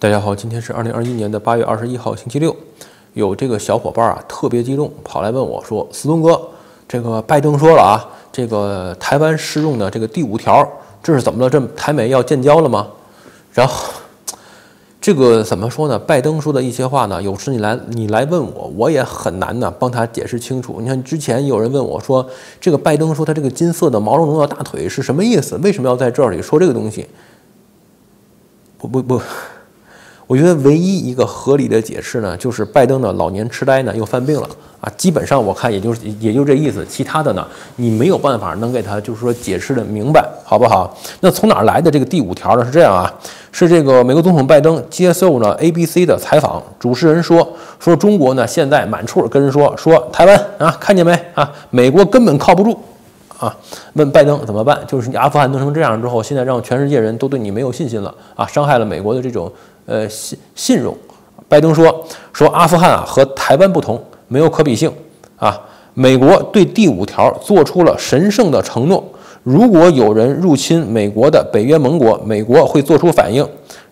大家好，今天是二零二一年的八月二十一号，星期六。有这个小伙伴啊，特别激动，跑来问我说：“斯东哥，这个拜登说了啊，这个台湾适用的这个第五条，这是怎么了？这台美要建交了吗？”然后这个怎么说呢？拜登说的一些话呢，有时你来你来问我，我也很难呢帮他解释清楚。你看之前有人问我说，这个拜登说他这个金色的毛茸茸的大腿是什么意思？为什么要在这里说这个东西？不不不。我觉得唯一一个合理的解释呢，就是拜登的老年痴呆呢又犯病了啊，基本上我看也就是也就这意思，其他的呢你没有办法能给他就是说解释的明白，好不好？那从哪儿来的这个第五条呢？是这样啊，是这个美国总统拜登接受了 ABC 的采访，主持人说说中国呢现在满处跟人说说台湾啊，看见没啊？美国根本靠不住。啊，问拜登怎么办？就是你阿富汗弄成这样之后，现在让全世界人都对你没有信心了啊，伤害了美国的这种呃信信用。拜登说说阿富汗啊和台湾不同，没有可比性啊。美国对第五条做出了神圣的承诺，如果有人入侵美国的北约盟国，美国会做出反应。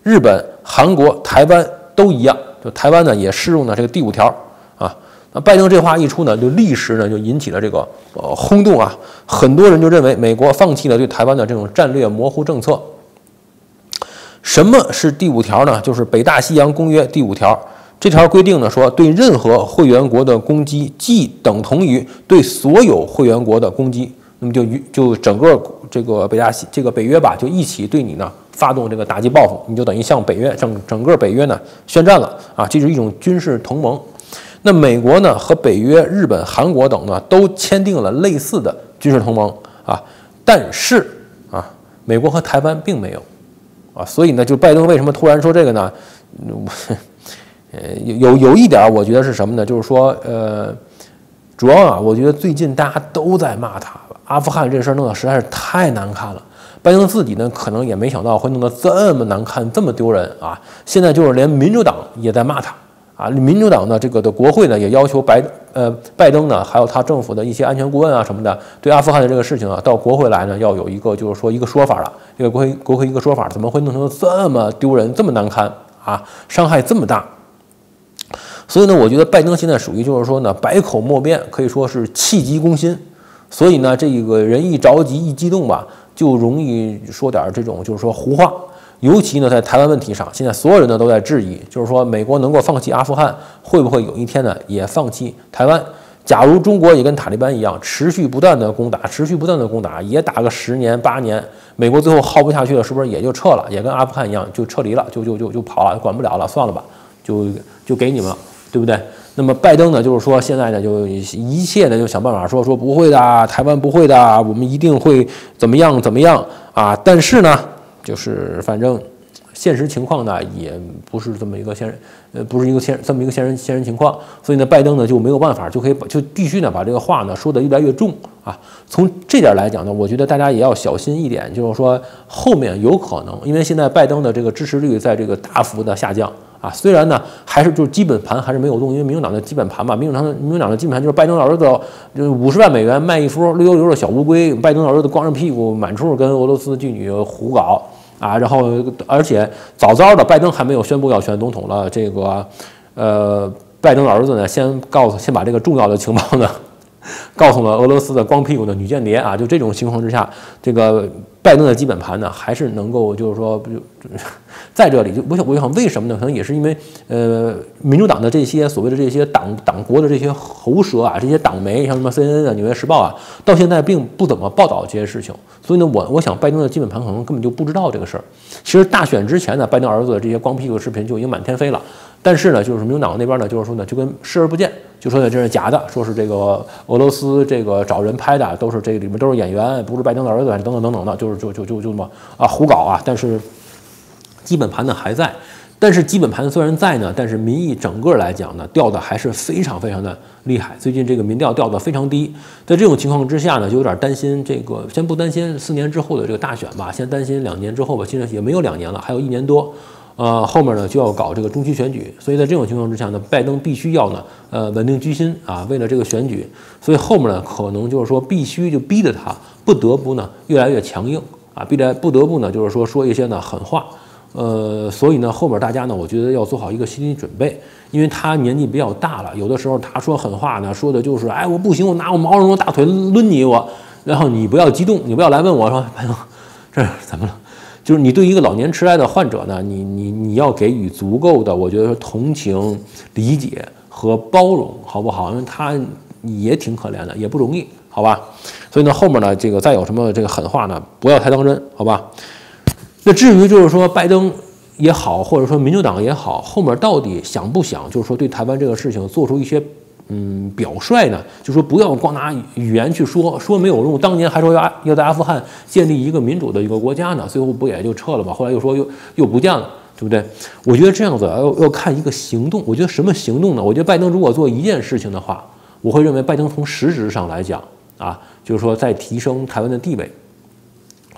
日本、韩国、台湾都一样，就台湾呢也适用了这个第五条啊。那拜登这话一出呢，就立时呢就引起了这个呃轰动啊，很多人就认为美国放弃了对台湾的这种战略模糊政策。什么是第五条呢？就是北大西洋公约第五条，这条规定呢说，对任何会员国的攻击，即等同于对所有会员国的攻击。那么就就整个这个北大西这个北约吧，就一起对你呢发动这个打击报复，你就等于向北约整整个北约呢宣战了啊，这是一种军事同盟。那美国呢和北约、日本、韩国等呢都签订了类似的军事同盟啊，但是啊，美国和台湾并没有啊，所以呢，就拜登为什么突然说这个呢？呃，有有一点我觉得是什么呢？就是说，呃，主要啊，我觉得最近大家都在骂他，阿富汗这事儿弄得实在是太难看了。拜登自己呢，可能也没想到会弄得这么难看、这么丢人啊。现在就是连民主党也在骂他。啊，民主党呢，这个的国会呢也要求拜呃拜登呢，还有他政府的一些安全顾问啊什么的，对阿富汗的这个事情啊，到国会来呢要有一个就是说一个说法了。这个国会国会一个说法，怎么会弄成这么丢人、这么难堪啊？伤害这么大？所以呢，我觉得拜登现在属于就是说呢，百口莫辩，可以说是气急攻心。所以呢，这个人一着急一激动吧，就容易说点这种就是说胡话。尤其呢，在台湾问题上，现在所有人呢都在质疑，就是说美国能够放弃阿富汗，会不会有一天呢也放弃台湾？假如中国也跟塔利班一样，持续不断的攻打，持续不断的攻打，也打个十年八年，美国最后耗不下去了，是不是也就撤了？也跟阿富汗一样，就撤离了，就就就就跑了，管不了了，算了吧，就就给你们了，对不对？那么拜登呢，就是说现在呢，就一切呢就想办法说说不会的，台湾不会的，我们一定会怎么样怎么样啊？但是呢？就是反正现实情况呢，也不是这么一个现呃，不是一个现这么一个现实现实情况，所以呢，拜登呢就没有办法，就可以把就必须呢把这个话呢说得越来越重啊。从这点来讲呢，我觉得大家也要小心一点，就是说后面有可能，因为现在拜登的这个支持率在这个大幅的下降啊。虽然呢还是就是基本盘还是没有动，因为民主党的基本盘嘛，民主党的民主党的基本盘就是拜登的儿子就五十万美元卖一幅绿油油的小乌龟，拜登的儿子光着屁股满处跟俄罗斯妓女胡搞。啊，然后而且早早的，拜登还没有宣布要选总统了，这个，呃，拜登的儿子呢，先告诉，先把这个重要的情报呢。告诉了俄罗斯的光屁股的女间谍啊，就这种情况之下，这个拜登的基本盘呢，还是能够就是说，在这里就我想我想为什么呢？可能也是因为呃，民主党的这些所谓的这些党党国的这些喉舌啊，这些党媒，像什么 CNN 啊、纽约时报啊，到现在并不怎么报道这些事情。所以呢，我我想拜登的基本盘可能根本就不知道这个事儿。其实大选之前呢，拜登儿子的这些光屁股视频就已经满天飞了。但是呢，就是民主党那边呢，就是说呢，就跟视而不见，就说呢这是假的，说是这个俄罗斯这个找人拍的，都是这里面都是演员，不是拜登的儿子，等等等等的，就是就就就就那么啊胡搞啊。但是基本盘呢还在，但是基本盘虽然在呢，但是民意整个来讲呢掉的还是非常非常的厉害。最近这个民调掉的非常低，在这种情况之下呢，就有点担心这个，先不担心四年之后的这个大选吧，先担心两年之后吧。现在也没有两年了，还有一年多。呃，后面呢就要搞这个中期选举，所以在这种情况之下呢，拜登必须要呢，呃，稳定居心啊，为了这个选举，所以后面呢可能就是说必须就逼着他不得不呢越来越强硬啊，逼得不得不呢就是说说一些呢狠话呃，所以呢，后面大家呢，我觉得要做好一个心理准备，因为他年纪比较大了，有的时候他说狠话呢，说的就是，哎，我不行，我拿我毛茸茸大腿抡你我，然后你不要激动，你不要来问我说，朋友，这怎么了？就是你对一个老年痴呆的患者呢，你你你要给予足够的，我觉得同情、理解和包容，好不好？因为他也挺可怜的，也不容易，好吧？所以呢，后面呢，这个再有什么这个狠话呢，不要太当真，好吧？那至于就是说拜登也好，或者说民主党也好，后面到底想不想，就是说对台湾这个事情做出一些嗯表率呢？就说不要光拿语言去说，说没有用。当年还说要要在阿富汗建立一个民主的一个国家呢，最后不也就撤了吗？后来又说又又不见了，对不对？我觉得这样子要要看一个行动。我觉得什么行动呢？我觉得拜登如果做一件事情的话，我会认为拜登从实质上来讲啊，就是说在提升台湾的地位。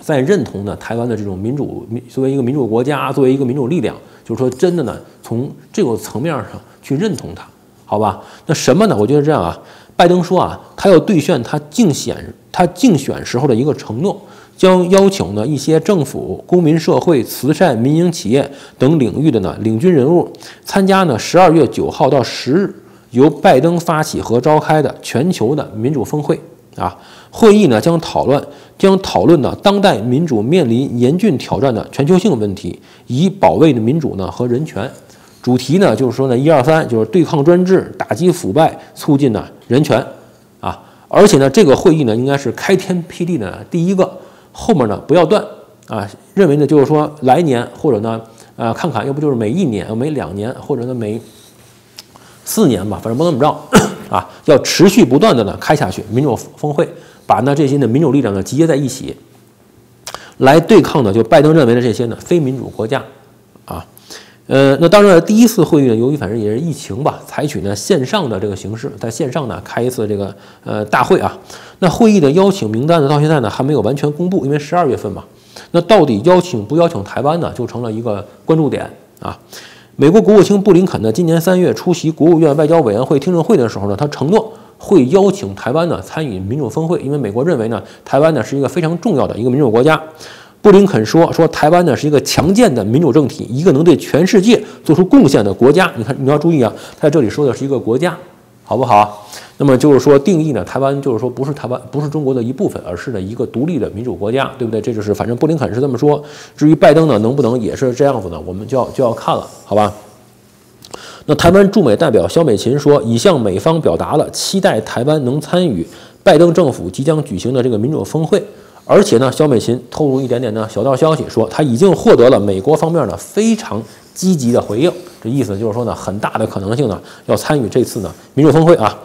在认同呢台湾的这种民主，作为一个民主国家，作为一个民主力量，就是说真的呢，从这个层面上去认同它，好吧？那什么呢？我觉得这样啊，拜登说啊，他要兑现他竞选他竞选时候的一个承诺，将邀请呢一些政府、公民社会、慈善、民营企业等领域的呢领军人物参加呢十二月九号到十日由拜登发起和召开的全球的民主峰会啊。会议呢将讨论将讨论呢当代民主面临严峻挑战的全球性问题，以保卫的民主呢和人权。主题呢就是说呢一二三就是对抗专制、打击腐败、促进呢人权啊。而且呢这个会议呢应该是开天辟地的第一个，后面呢不要断啊。认为呢就是说来年或者呢呃看看要不就是每一年、每两年或者呢每四年吧，反正不能怎么着 啊，要持续不断的呢开下去民主峰会。把那这些呢民主力量呢集结在一起，来对抗呢就拜登认为的这些呢非民主国家，呃，那当然了第一次会议呢，由于反正也是疫情吧，采取呢线上的这个形式，在线上呢开一次这个呃大会啊。那会议的邀请名单呢，到现在呢还没有完全公布，因为十二月份嘛。那到底邀请不邀请台湾呢，就成了一个关注点啊。美国国务卿布林肯呢，今年三月出席国务院外交委员会听证会的时候呢，他承诺。会邀请台湾呢参与民主峰会，因为美国认为呢，台湾呢是一个非常重要的一个民主国家。布林肯说，说台湾呢是一个强健的民主政体，一个能对全世界做出贡献的国家。你看，你要注意啊，他在这里说的是一个国家，好不好？那么就是说定义呢，台湾就是说不是台湾，不是中国的一部分，而是呢一个独立的民主国家，对不对？这就是反正布林肯是这么说。至于拜登呢，能不能也是这样子呢？我们就要就要看了，好吧？那台湾驻美代表肖美琴说，已向美方表达了期待台湾能参与拜登政府即将举行的这个民主峰会，而且呢，肖美琴透露一点点呢小道消息，说他已经获得了美国方面的非常积极的回应，这意思就是说呢，很大的可能性呢要参与这次呢民主峰会啊。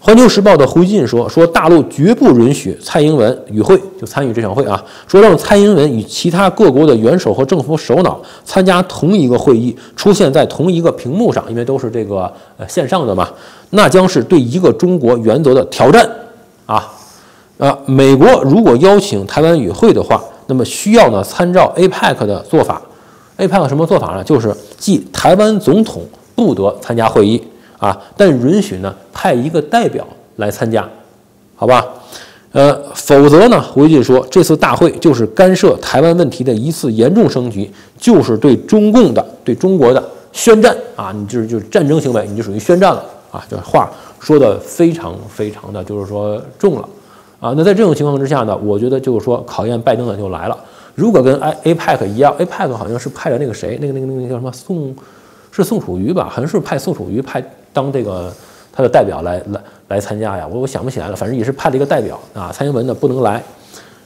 环球时报的胡锡进说：“说大陆绝不允许蔡英文与会，就参与这场会啊。说让蔡英文与其他各国的元首和政府首脑参加同一个会议，出现在同一个屏幕上，因为都是这个呃线上的嘛，那将是对一个中国原则的挑战。呃，美国如果邀请台湾与会的话，那么需要呢参照 APEC 的做法。APEC 什么做法呢？就是即台湾总统不得参加会议。”啊，但允许呢派一个代表来参加，好吧？呃，否则呢，胡锡进说这次大会就是干涉台湾问题的一次严重升级，就是对中共的、对中国的宣战啊！你就是就是战争行为，你就属于宣战了啊！这话说的非常非常的就是说重了啊！那在这种情况之下呢，我觉得就是说考验拜登的就来了。如果跟 A APEC 一样，APEC 好像是派了那个谁，那个那个那个叫什么宋，是宋楚瑜吧？好像是派宋楚瑜派。当这个他的代表来来来参加呀，我我想不起来了，反正也是派了一个代表啊。蔡英文呢不能来，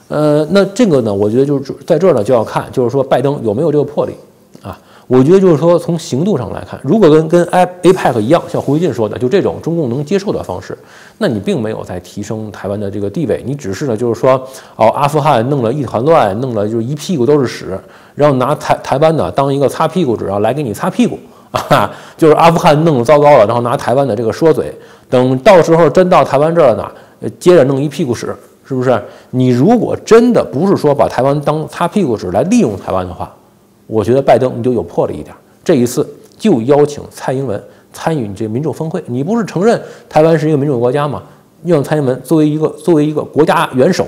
呃，那这个呢，我觉得就是在这儿呢就要看，就是说拜登有没有这个魄力啊。我觉得就是说从行动上来看，如果跟跟 A APEC 一样，像胡锡进说的，就这种中共能接受的方式，那你并没有在提升台湾的这个地位，你只是呢就是说哦，阿富汗弄了一团乱，弄了就是一屁股都是屎，然后拿台台湾呢当一个擦屁股纸，然后来给你擦屁股。啊，就是阿富汗弄得糟糕了，然后拿台湾的这个说嘴，等到时候真到台湾这儿呢，接着弄一屁股屎，是不是？你如果真的不是说把台湾当擦屁股纸来利用台湾的话，我觉得拜登你就有魄力一点，这一次就邀请蔡英文参与你这个民主峰会，你不是承认台湾是一个民主国家吗？让蔡英文作为一个作为一个国家元首，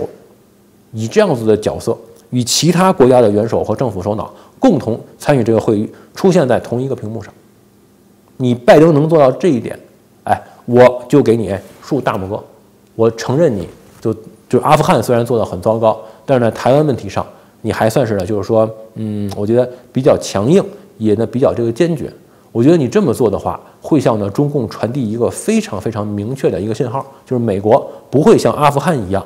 以这样子的角色与其他国家的元首和政府首脑共同参与这个会议，出现在同一个屏幕上。你拜登能做到这一点，哎，我就给你竖大拇哥，我承认你就就阿富汗虽然做的很糟糕，但是在台湾问题上，你还算是呢，就是说，嗯，我觉得比较强硬，也呢比较这个坚决。我觉得你这么做的话，会向呢中共传递一个非常非常明确的一个信号，就是美国不会像阿富汗一样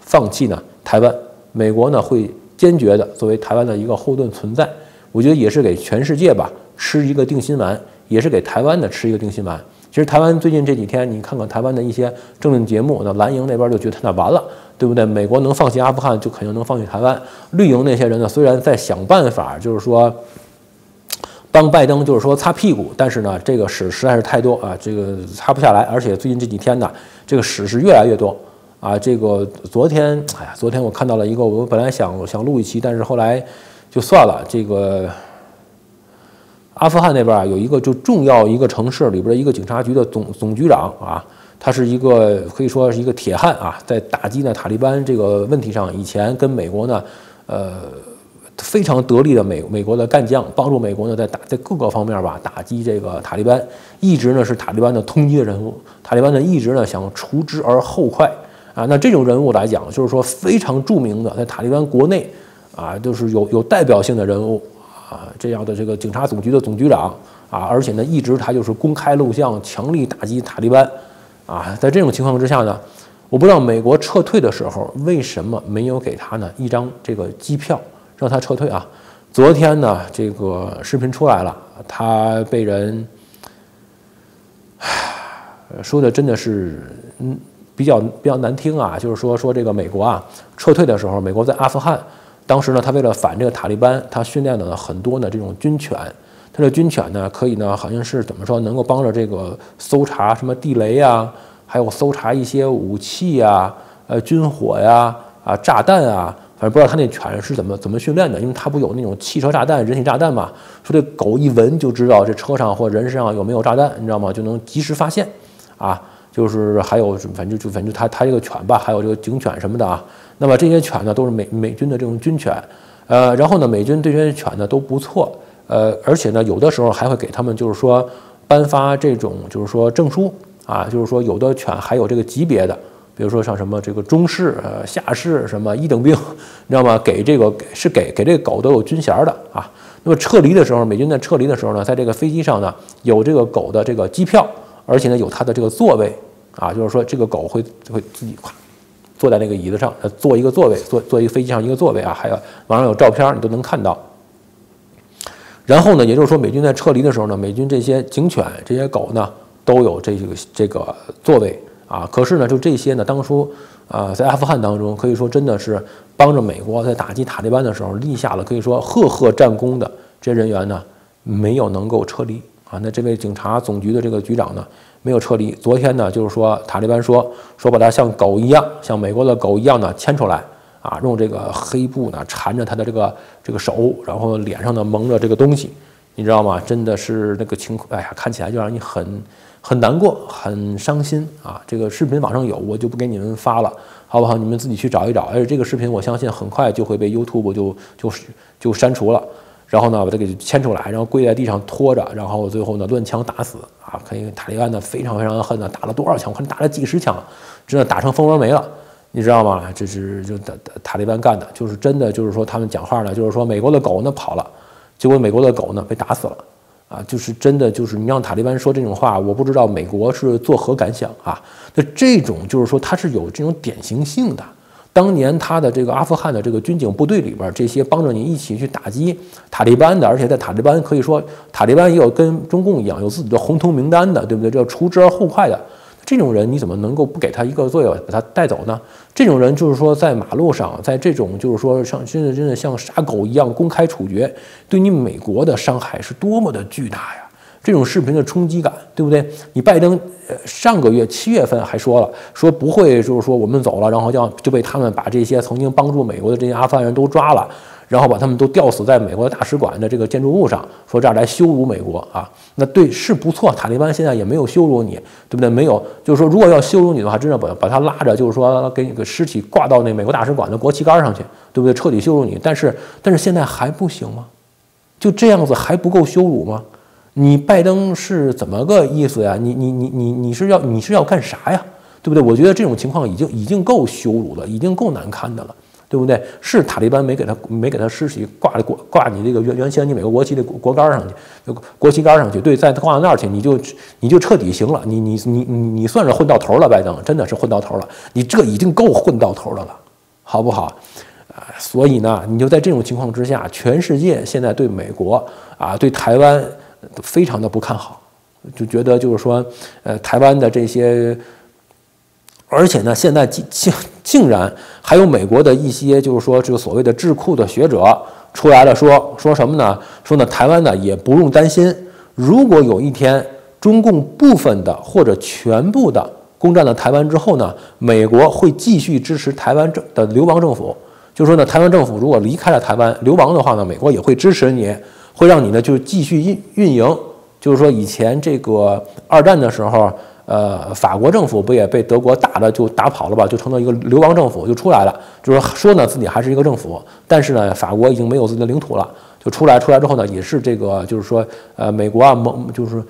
放弃呢台湾，美国呢会坚决的作为台湾的一个后盾存在。我觉得也是给全世界吧吃一个定心丸，也是给台湾的吃一个定心丸。其实台湾最近这几天，你看看台湾的一些政论节目，那蓝营那边就觉得那完了，对不对？美国能放弃阿富汗，就肯定能放弃台湾。绿营那些人呢，虽然在想办法，就是说。帮拜登就是说擦屁股，但是呢，这个屎实在是太多啊，这个擦不下来，而且最近这几天呢，这个屎是越来越多啊。这个昨天，哎呀，昨天我看到了一个，我本来想想录一期，但是后来就算了。这个阿富汗那边啊，有一个就重要一个城市里边的一个警察局的总总局长啊，他是一个可以说是一个铁汉啊，在打击呢塔利班这个问题上，以前跟美国呢，呃。非常得力的美美国的干将，帮助美国呢在打在各个方面吧打击这个塔利班，一直呢是塔利班的通缉的人物。塔利班呢一直呢想除之而后快啊。那这种人物来讲，就是说非常著名的，在塔利班国内啊，就是有有代表性的人物啊，这样的这个警察总局的总局长啊，而且呢一直他就是公开录像，强力打击塔利班啊。在这种情况之下呢，我不知道美国撤退的时候为什么没有给他呢一张这个机票。让他撤退啊！昨天呢，这个视频出来了，他被人说的真的是嗯比较比较难听啊，就是说说这个美国啊撤退的时候，美国在阿富汗，当时呢，他为了反这个塔利班，他训练了很多的这种军犬，他的军犬呢可以呢好像是怎么说，能够帮着这个搜查什么地雷呀，还有搜查一些武器呀、呃军火呀、啊炸弹啊。反正不知道他那犬是怎么怎么训练的，因为他不有那种汽车炸弹、人体炸弹嘛？说这狗一闻就知道这车上或人身上有没有炸弹，你知道吗？就能及时发现。啊，就是还有反正就反正他他这个犬吧，还有这个警犬什么的啊。那么这些犬呢，都是美美军的这种军犬。呃，然后呢，美军对这些犬呢都不错。呃，而且呢，有的时候还会给他们就是说颁发这种就是说证书啊，就是说有的犬还有这个级别的。比如说像什么这个中士、呃下士什么一等兵，你知道吗？给这个是给给这个狗都有军衔的啊。那么撤离的时候，美军在撤离的时候呢，在这个飞机上呢，有这个狗的这个机票，而且呢有它的这个座位啊，就是说这个狗会会自己坐在那个椅子上，呃，坐一个座位，坐坐一个飞机上一个座位啊，还有网上有照片，你都能看到。然后呢，也就是说美军在撤离的时候呢，美军这些警犬、这些狗呢，都有这个这个座位。啊，可是呢，就这些呢，当初啊，在阿富汗当中，可以说真的是帮着美国在打击塔利班的时候立下了可以说赫赫战功的这些人员呢，没有能够撤离啊。那这位警察总局的这个局长呢，没有撤离。昨天呢，就是说塔利班说说把他像狗一样，像美国的狗一样的牵出来啊，用这个黑布呢缠着他的这个这个手，然后脸上呢蒙着这个东西，你知道吗？真的是那个情况，哎呀，看起来就让你很。很难过，很伤心啊！这个视频网上有，我就不给你们发了，好不好？你们自己去找一找。而且这个视频，我相信很快就会被 YouTube 就就就删除了。然后呢，把它给牵出来，然后跪在地上拖着，然后最后呢，乱枪打死啊！可以，塔利班呢非常非常的恨呢，打了多少枪？我看打了几十枪，真的打成蜂窝煤了，你知道吗？这是就塔塔利班干的，就是真的，就是说他们讲话呢，就是说美国的狗呢跑了，结果美国的狗呢被打死了。啊，就是真的，就是你让塔利班说这种话，我不知道美国是作何感想啊？那这种就是说，他是有这种典型性的。当年他的这个阿富汗的这个军警部队里边，这些帮着你一起去打击塔利班的，而且在塔利班可以说，塔利班也有跟中共一样有自己的红头名单的，对不对？这除之而后快的。这种人你怎么能够不给他一个作用把他带走呢？这种人就是说在马路上，在这种就是说像真的真的像杀狗一样公开处决，对你美国的伤害是多么的巨大呀！这种视频的冲击感，对不对？你拜登呃上个月七月份还说了，说不会就是说我们走了，然后要就被他们把这些曾经帮助美国的这些阿富汗人都抓了。然后把他们都吊死在美国的大使馆的这个建筑物上，说这儿来羞辱美国啊！那对是不错，塔利班现在也没有羞辱你，对不对？没有，就是说如果要羞辱你的话，真的把把他拉着，就是说给你个尸体挂到那美国大使馆的国旗杆上去，对不对？彻底羞辱你。但是但是现在还不行吗？就这样子还不够羞辱吗？你拜登是怎么个意思呀？你你你你你是要你是要干啥呀？对不对？我觉得这种情况已经已经够羞辱了，已经够难堪的了，对不对？是塔利班没给他没给他尸体挂挂挂你这个原原先你美国国旗的国杆上去，国旗杆上去，对，再挂到那儿去，你就你就彻底行了，你你你你你算是混到头了，拜登真的是混到头了，你这已经够混到头的了，好不好？啊，所以呢，你就在这种情况之下，全世界现在对美国啊，对台湾都非常的不看好，就觉得就是说，呃，台湾的这些。而且呢，现在竟竟竟然还有美国的一些，就是说这个所谓的智库的学者出来了，说说什么呢？说呢，台湾呢也不用担心，如果有一天中共部分的或者全部的攻占了台湾之后呢，美国会继续支持台湾政的流亡政府。就说呢，台湾政府如果离开了台湾流亡的话呢，美国也会支持你，会让你呢就继续运运营。就是说以前这个二战的时候。呃，法国政府不也被德国打的就打跑了吧？就成了一个流亡政府，就出来了。就是说呢，自己还是一个政府，但是呢，法国已经没有自己的领土了，就出来。出来之后呢，也是这个，就是说，呃，美国啊，盟就是。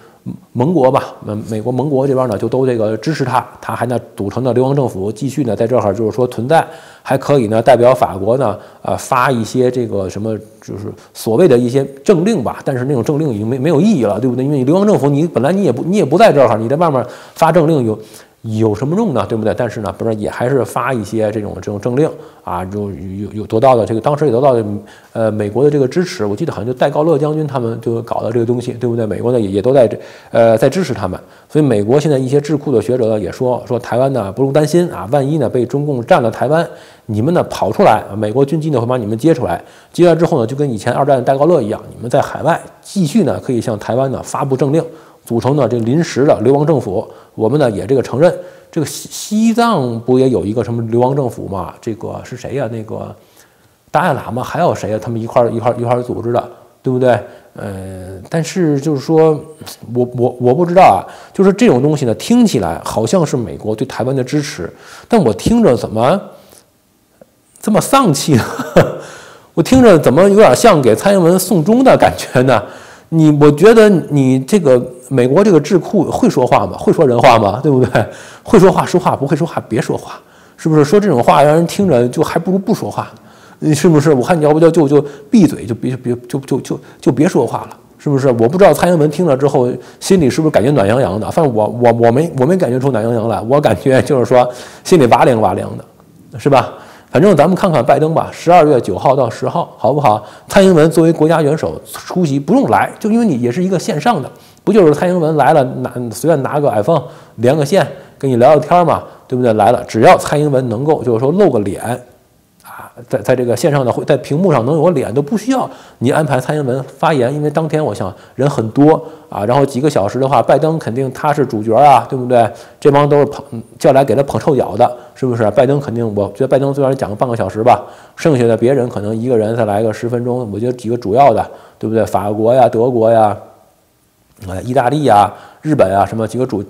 盟国吧，嗯，美国盟国这边呢，就都这个支持他，他还呢组成的流亡政府继续呢在这儿就是说存在，还可以呢代表法国呢，呃，发一些这个什么就是所谓的一些政令吧，但是那种政令已经没没有意义了，对不对？因为流亡政府你本来你也不你也不在这儿，你在外面发政令有。有什么用呢？对不对？但是呢，不是也还是发一些这种这种政令啊，就有有得到的这个，当时也得到的呃美国的这个支持。我记得好像就戴高乐将军他们就搞的这个东西，对不对？美国呢也也都在这呃在支持他们。所以美国现在一些智库的学者呢也说说台湾呢不用担心啊，万一呢被中共占了台湾，你们呢跑出来，美国军机呢会把你们接出来，接来之后呢就跟以前二战戴高乐一样，你们在海外继续呢可以向台湾呢发布政令。组成的这临时的流亡政府，我们呢也这个承认，这个西西藏不也有一个什么流亡政府嘛？这个是谁呀？那个达赖喇嘛还有谁呀？他们一块一块一块组织的，对不对？呃，但是就是说我我我不知道啊，就是这种东西呢，听起来好像是美国对台湾的支持，但我听着怎么这么丧气呢？我听着怎么有点像给蔡英文送终的感觉呢？你我觉得你这个美国这个智库会说话吗？会说人话吗？对不对？会说话说话，不会说话别说话，是不是？说这种话让人听着就还不如不说话，你是不是？我看你要不就就就闭嘴，就别别就就就就别说话了，是不是？我不知道蔡英文听了之后心里是不是感觉暖洋洋的？反正我我我没我没感觉出暖洋洋来，我感觉就是说心里哇凉哇凉的，是吧？反正咱们看看拜登吧，十二月九号到十号，好不好？蔡英文作为国家元首出席，不用来，就因为你也是一个线上的，不就是蔡英文来了，拿随便拿个 iPhone 连个线，跟你聊聊天嘛，对不对？来了，只要蔡英文能够，就是说露个脸。在在这个线上的会在屏幕上能有脸都不需要你安排蔡英文发言，因为当天我想人很多啊，然后几个小时的话，拜登肯定他是主角啊，对不对？这帮都是捧叫来给他捧臭脚的，是不是？拜登肯定，我觉得拜登最少讲个半个小时吧，剩下的别人可能一个人再来个十分钟，我觉得几个主要的，对不对？法国呀、德国呀、啊意大利呀、日本啊，什么几个主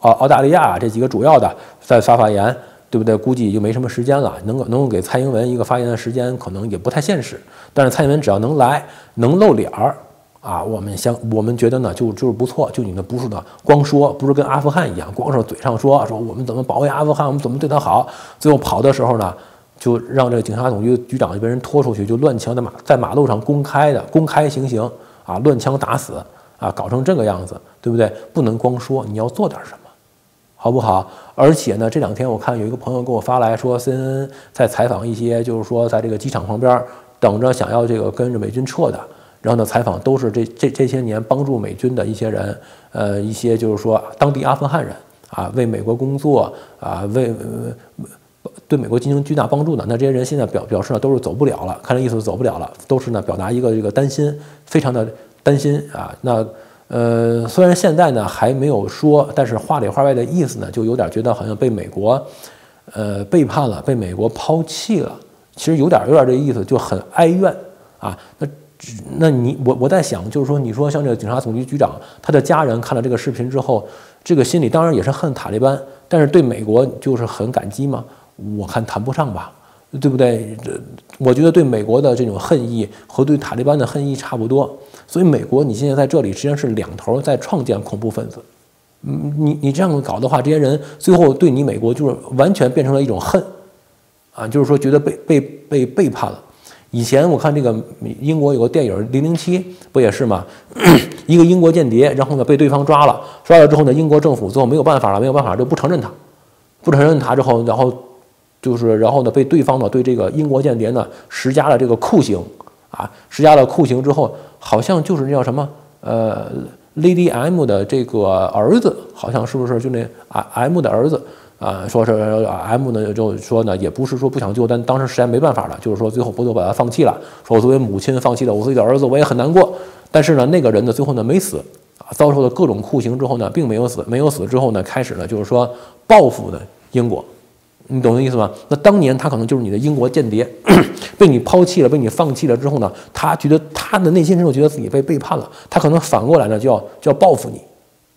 澳澳大利亚这几个主要的再发发言。对不对？估计就没什么时间了，能够能够给蔡英文一个发言的时间，可能也不太现实。但是蔡英文只要能来，能露脸儿啊，我们相我们觉得呢，就就是不错。就你那不是的，光说不是跟阿富汗一样，光是嘴上说说我们怎么保卫阿富汗，我们怎么对他好，最后跑的时候呢，就让这个警察总局局长就被人拖出去，就乱枪在马在马路上公开的公开行刑啊，乱枪打死啊，搞成这个样子，对不对？不能光说，你要做点什么。好不好？而且呢，这两天我看有一个朋友给我发来说，CNN 在采访一些，就是说在这个机场旁边等着想要这个跟着美军撤的，然后呢，采访都是这这这些年帮助美军的一些人，呃，一些就是说当地阿富汗人啊，为美国工作啊，为对美国进行巨大帮助的，那这些人现在表表示呢，都是走不了了，看这意思走不了了，都是呢表达一个这个担心，非常的担心啊，那。呃，虽然现在呢还没有说，但是话里话外的意思呢，就有点觉得好像被美国，呃，背叛了，被美国抛弃了。其实有点有点这意思，就很哀怨啊。那那你我我在想，就是说，你说像这个警察总局局长，他的家人看了这个视频之后，这个心里当然也是恨塔利班，但是对美国就是很感激吗？我看谈不上吧。对不对？这我觉得对美国的这种恨意和对塔利班的恨意差不多。所以美国你现在在这里实际上是两头在创建恐怖分子。嗯，你你这样搞的话，这些人最后对你美国就是完全变成了一种恨，啊，就是说觉得被被被背叛了。以前我看这个英国有个电影《零零七》，不也是吗？一个英国间谍，然后呢被对方抓了，抓了之后呢，英国政府最后没有办法了，没有办法就不承认他，不承认他之后，然后就是然后呢被对方呢对这个英国间谍呢施加了这个酷刑啊，施加了酷刑之后，好像就是那叫什么呃，Lady M 的这个儿子，好像是不是就那啊 M 的儿子？啊，说是 M 呢，就说呢，也不是说不想救，但当时实在没办法了，就是说最后不得把他放弃了。说我作为母亲放弃了我自己的儿子，我也很难过。但是呢，那个人呢，最后呢没死，啊，遭受了各种酷刑之后呢，并没有死，没有死之后呢，开始呢就是说报复的英国，你懂这意思吗？那当年他可能就是你的英国间谍，被你抛弃了，被你放弃了之后呢，他觉得他的内心深处觉得自己被背叛了，他可能反过来呢就要就要报复你。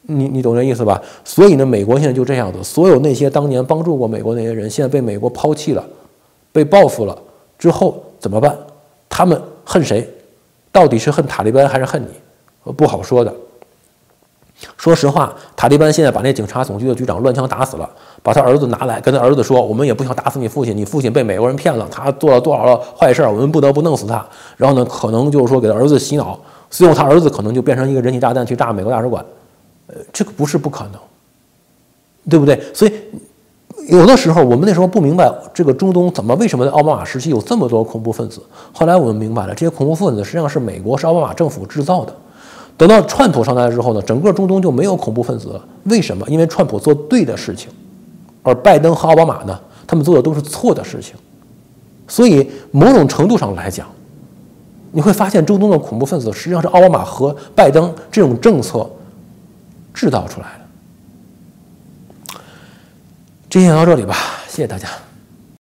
你你懂这意思吧？所以呢，美国现在就这样子，所有那些当年帮助过美国那些人，现在被美国抛弃了，被报复了之后怎么办？他们恨谁？到底是恨塔利班还是恨你？不好说的。说实话，塔利班现在把那警察总局的局长乱枪打死了，把他儿子拿来跟他儿子说：“我们也不想打死你父亲，你父亲被美国人骗了，他做了多少坏事，我们不得不弄死他。”然后呢，可能就是说给他儿子洗脑，最后他儿子可能就变成一个人体炸弹去炸美国大使馆。呃，这个不是不可能，对不对？所以有的时候我们那时候不明白这个中东怎么为什么在奥巴马时期有这么多恐怖分子。后来我们明白了，这些恐怖分子实际上是美国是奥巴马政府制造的。等到川普上台之后呢，整个中东就没有恐怖分子了。为什么？因为川普做对的事情，而拜登和奥巴马呢，他们做的都是错的事情。所以某种程度上来讲，你会发现中东的恐怖分子实际上是奥巴马和拜登这种政策。制造出来的。今天到这里吧，谢谢大家。